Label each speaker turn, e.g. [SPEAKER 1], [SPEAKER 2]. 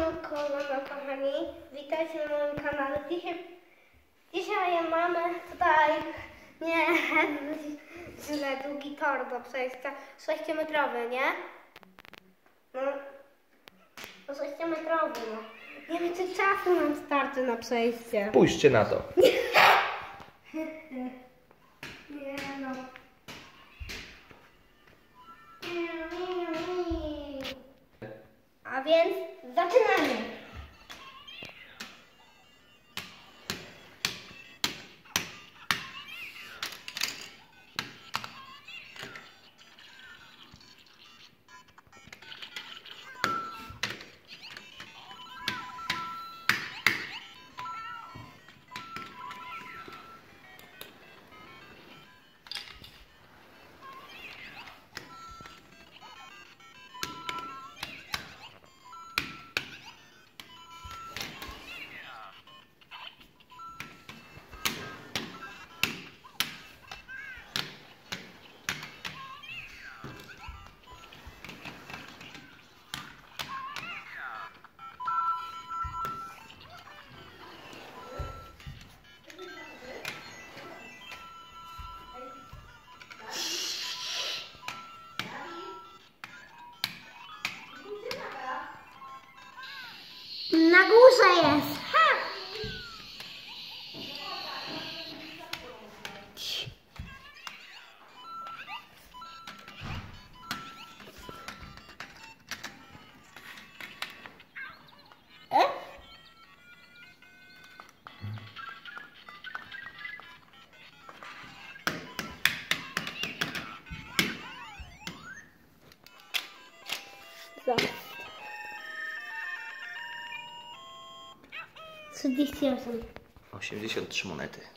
[SPEAKER 1] kolana, kochani. Witajcie na moim kanale. Dzisiaj, dzisiaj mamy tutaj nie źle długi tor do przejścia. 6-metrowy, nie? No, no 6-metrowy, no. Nie wiem, czy czasu nam starczy na przejście.
[SPEAKER 2] Pójrzcie na to.
[SPEAKER 1] Nie no. A więc だけなの na é? essa. Ha! 38.
[SPEAKER 2] 83 monety.